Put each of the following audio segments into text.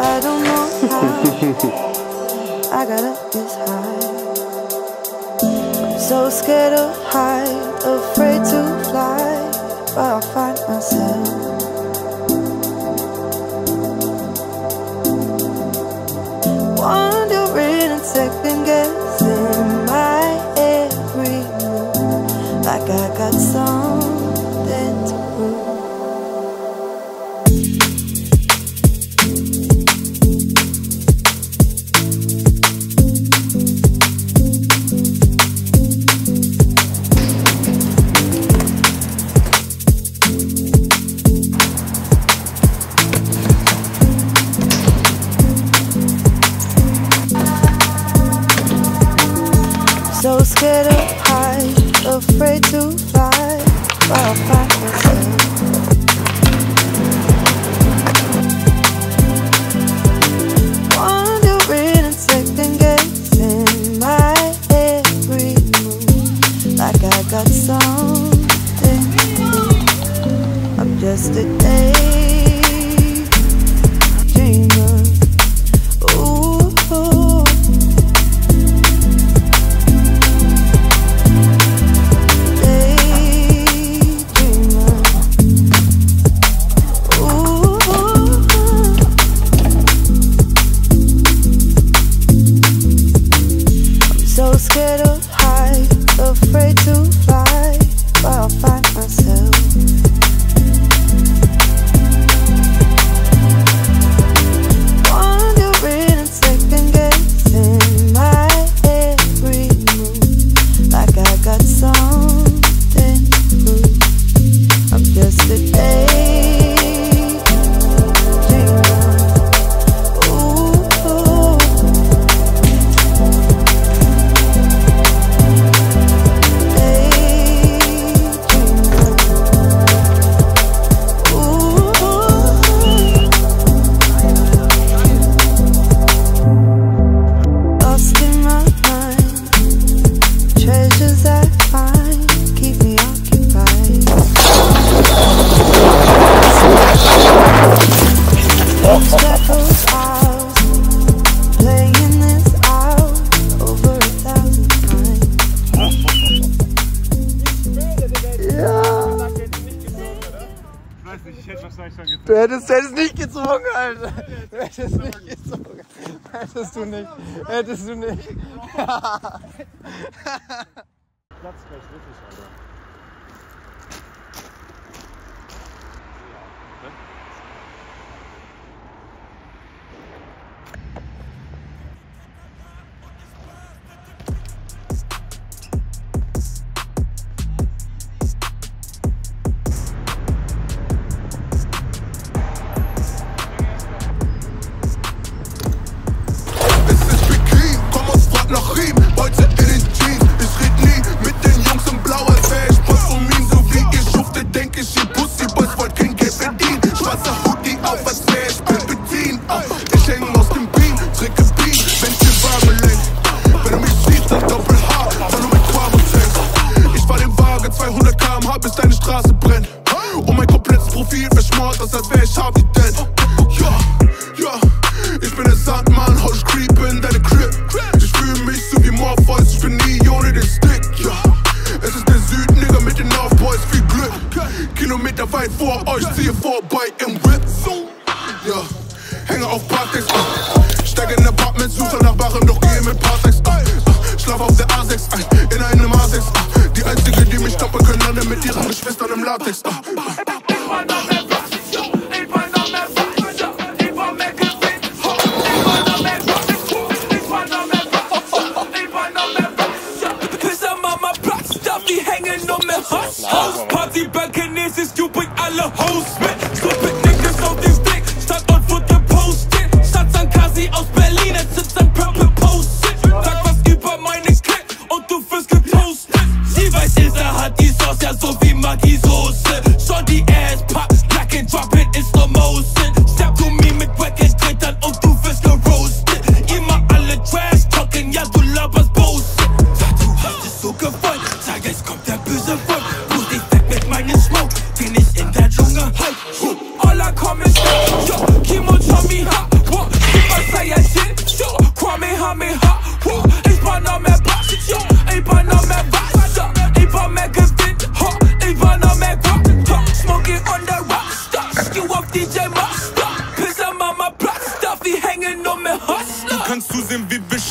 I don't know how I got up this high. I'm so scared of high afraid So scared of height, afraid to fly, I'll myself. Wondering and second guessing my every move, like I got something. I'm just a hätte. Du hättest, hättest nicht gezwungen, Alter. Du hättest nicht gezwungen. Hättest du nicht. Hättest du nicht. Platz gleich wirklich, Alter. Komm aus Frag nach Riem, heute in den Jeans. Ich red nie mit den Jungs in Blau, als wär ich Boss von ihm. So wie ihr schuftet, denk ich, ihr Pussy Boys wollt kein Geld verdienen. Schwarzer Hoodie auf, als wär ich Palpatine. Ah, Ich häng aus dem Beam, trinke Beam, wenn ich den Wagen lenk. Wenn du mich siehst, dann Doppel H, dann nur mit Quavo Tank. Ich fahr den Wagen 200 km/h, bis deine Straße brennt. Und mein komplettes Profil verschmort, als wär ich Harvey Dent. Weit vor euch, ziehe vorbei im Whip. Ja, hänge auf Partex, uh. steige in Apartments, suche nach Barren, doch gehe mit Partex, uh. uh. Schlaf auf der A6 ein, in einem A6, uh. Die einzige, die mich stoppen können, alle mit ihren Geschwistern im Latex, uh.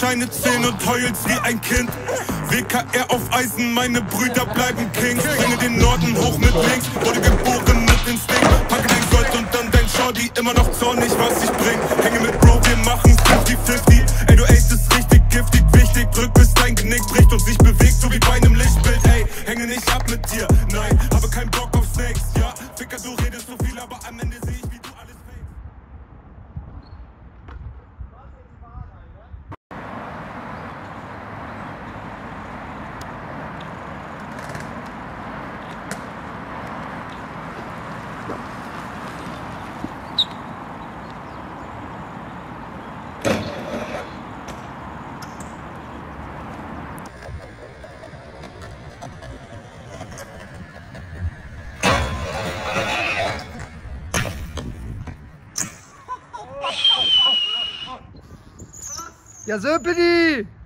Scheine zählen und heulst wie ein Kind. WKR auf Eisen, meine Brüder bleiben Kings. Bringe den Norden hoch mit links, wurde geboren mit Instinkt. Packe dein Gold und dann dein Shorty, immer noch zornig, was ich bring. Hänge mit Bro, wir machen's 50-50. Ey, du Ace ist richtig Ja, Söpeli!